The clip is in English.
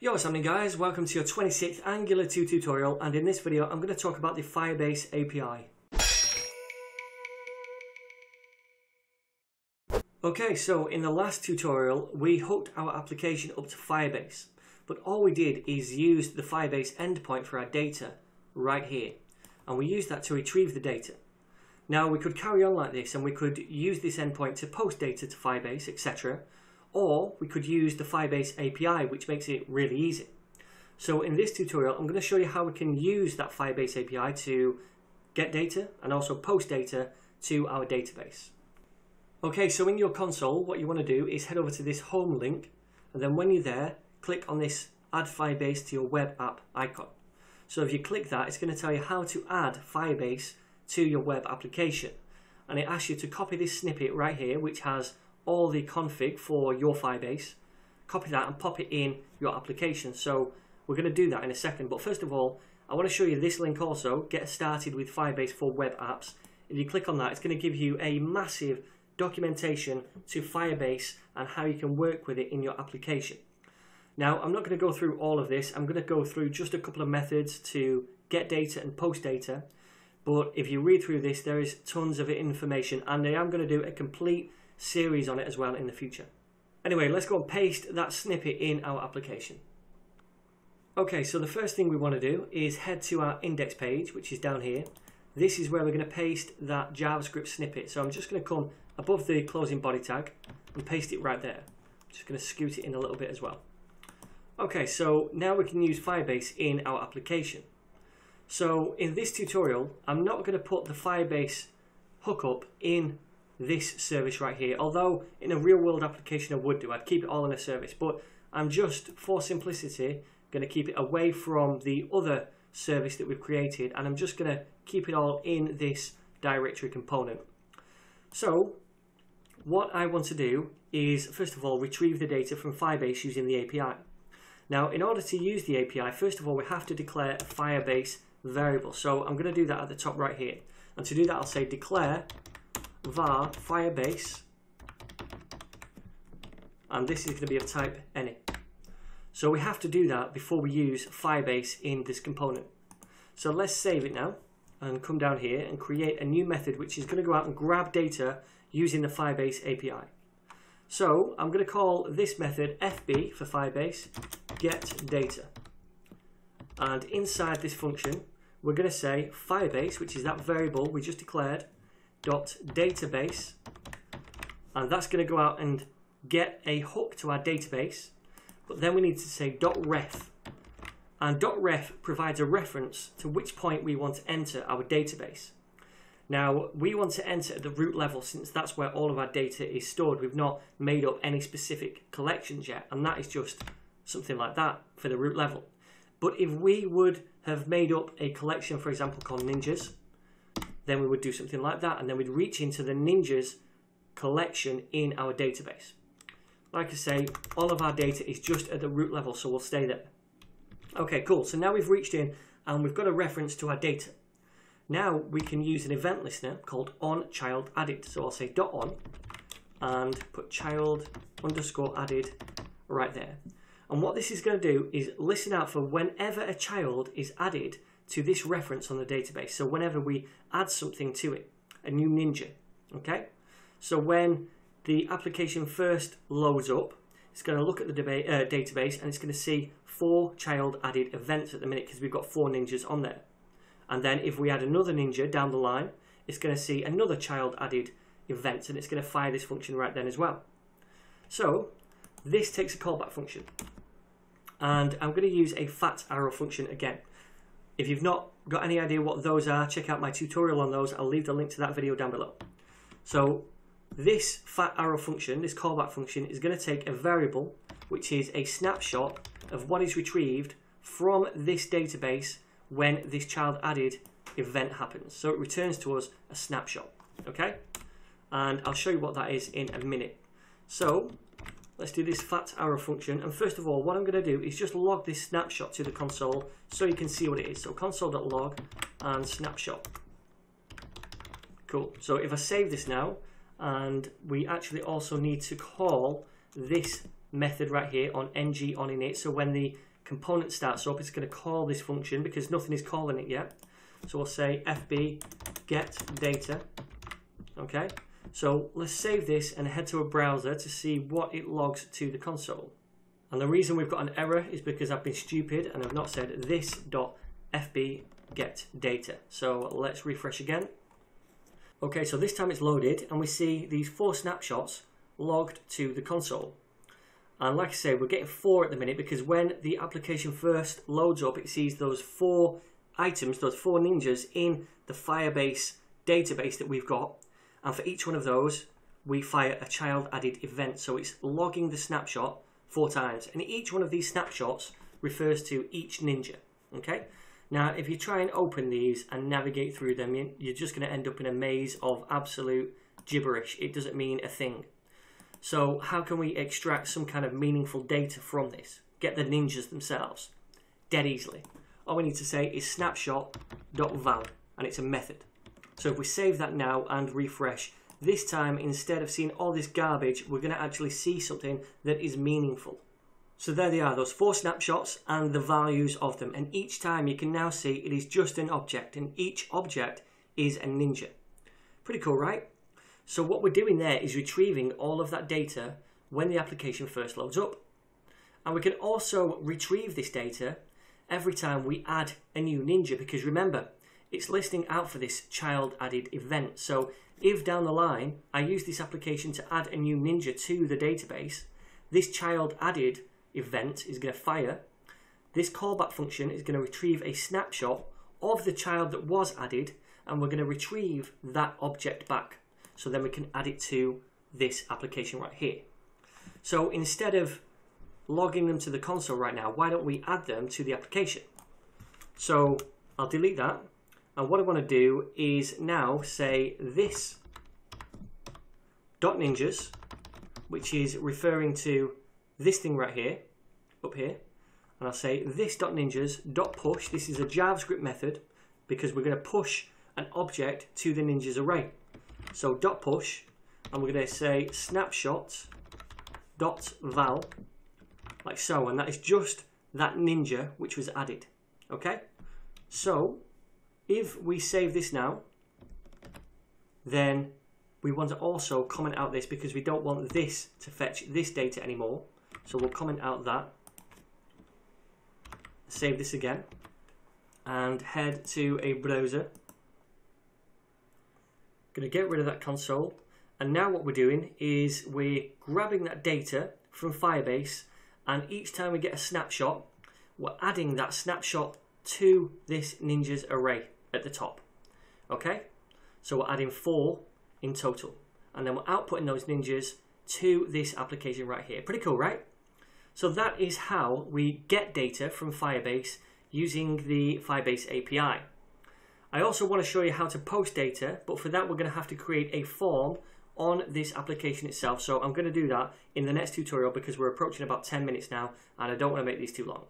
Yo, what's happening guys? Welcome to your 26th Angular 2 tutorial and in this video I'm going to talk about the Firebase API. Okay, so in the last tutorial we hooked our application up to Firebase but all we did is use the Firebase endpoint for our data right here and we used that to retrieve the data. Now we could carry on like this and we could use this endpoint to post data to Firebase etc or we could use the Firebase API, which makes it really easy. So in this tutorial, I'm going to show you how we can use that Firebase API to get data and also post data to our database. Okay, so in your console, what you want to do is head over to this home link, and then when you're there, click on this add Firebase to your web app icon. So if you click that, it's going to tell you how to add Firebase to your web application. And it asks you to copy this snippet right here, which has all the config for your Firebase, copy that and pop it in your application. So we're going to do that in a second. But first of all, I want to show you this link also, get started with Firebase for web apps. If you click on that, it's going to give you a massive documentation to Firebase and how you can work with it in your application. Now, I'm not going to go through all of this. I'm going to go through just a couple of methods to get data and post data. But if you read through this, there is tons of information and I am going to do a complete series on it as well in the future. Anyway, let's go and paste that snippet in our application. Okay, so the first thing we want to do is head to our index page, which is down here. This is where we're going to paste that JavaScript snippet. So I'm just going to come above the closing body tag and paste it right there. Just going to scoot it in a little bit as well. Okay, so now we can use Firebase in our application. So in this tutorial, I'm not going to put the Firebase hookup in this service right here. Although in a real world application I would do, I'd keep it all in a service, but I'm just, for simplicity, going to keep it away from the other service that we've created and I'm just going to keep it all in this directory component. So what I want to do is first of all retrieve the data from Firebase using the API. Now in order to use the API first of all we have to declare a Firebase variable so I'm going to do that at the top right here and to do that I'll say declare var firebase and this is going to be of type any. So we have to do that before we use Firebase in this component. So let's save it now and come down here and create a new method which is going to go out and grab data using the Firebase API. So I'm going to call this method FB for Firebase get data. And inside this function we're going to say Firebase, which is that variable we just declared, dot database. And that's going to go out and get a hook to our database. But then we need to say dot ref. And dot ref provides a reference to which point we want to enter our database. Now we want to enter at the root level since that's where all of our data is stored. We've not made up any specific collections yet and that is just something like that for the root level. But if we would have made up a collection for example called ninjas then we would do something like that and then we'd reach into the ninjas collection in our database. Like I say, all of our data is just at the root level, so we'll stay there. Okay, cool. So now we've reached in and we've got a reference to our data. Now we can use an event listener called on child added. So I'll say dot on and put child underscore added right there. And what this is going to do is listen out for whenever a child is added to this reference on the database. So whenever we add something to it, a new Ninja, okay? So when the application first loads up, it's going to look at the uh, database and it's going to see four child added events at the minute because we've got four ninjas on there. And then if we add another ninja down the line, it's going to see another child added event and it's going to fire this function right then as well. So this takes a callback function. And I'm going to use a fat arrow function again. If you've not got any idea what those are, check out my tutorial on those. I'll leave the link to that video down below. So this fat arrow function, this callback function, is going to take a variable, which is a snapshot of what is retrieved from this database when this child added event happens. So it returns to us a snapshot, okay? And I'll show you what that is in a minute. So Let's do this fat arrow function. And first of all, what I'm going to do is just log this snapshot to the console so you can see what it is. So console.log and snapshot. Cool. So if I save this now, and we actually also need to call this method right here on ng on init. So when the component starts up, it's going to call this function because nothing is calling it yet. So we'll say fb get data. Okay, so let's save this and head to a browser to see what it logs to the console. And the reason we've got an error is because I've been stupid and I've not said this dot fb get data. So let's refresh again. Okay, so this time it's loaded and we see these four snapshots logged to the console. And like I say, we're getting four at the minute because when the application first loads up, it sees those four items, those four ninjas in the Firebase database that we've got. And for each one of those, we fire a child added event. So it's logging the snapshot four times. And each one of these snapshots refers to each ninja. Okay. Now, if you try and open these and navigate through them, you're just going to end up in a maze of absolute gibberish. It doesn't mean a thing. So how can we extract some kind of meaningful data from this? Get the ninjas themselves. Dead easily. All we need to say is snapshot.val and it's a method. So if we save that now and refresh, this time instead of seeing all this garbage, we're going to actually see something that is meaningful. So there they are, those four snapshots and the values of them. And each time you can now see it is just an object and each object is a ninja. Pretty cool, right? So what we're doing there is retrieving all of that data when the application first loads up. And we can also retrieve this data every time we add a new ninja because remember, it's listing out for this child added event. So if down the line I use this application to add a new ninja to the database, this child added event is going to fire. This callback function is going to retrieve a snapshot of the child that was added and we're going to retrieve that object back. So then we can add it to this application right here. So instead of logging them to the console right now, why don't we add them to the application? So I'll delete that. And what I want to do is now say this dot ninjas, which is referring to this thing right here, up here. And I'll say this dot ninjas dot push. This is a JavaScript method because we're going to push an object to the ninjas array. So dot push, and we're going to say snapshot dot val, like so, and that is just that ninja which was added. Okay, so if we save this now, then we want to also comment out this because we don't want this to fetch this data anymore. So we'll comment out that. Save this again and head to a browser Going to get rid of that console. And now what we're doing is we're grabbing that data from Firebase and each time we get a snapshot, we're adding that snapshot to this Ninjas array at the top. Okay? So we're adding four in total. And then we're outputting those Ninjas to this application right here. Pretty cool, right? So that is how we get data from Firebase using the Firebase API. I also want to show you how to post data, but for that we're going to have to create a form on this application itself. So I'm going to do that in the next tutorial because we're approaching about 10 minutes now and I don't want to make these too long.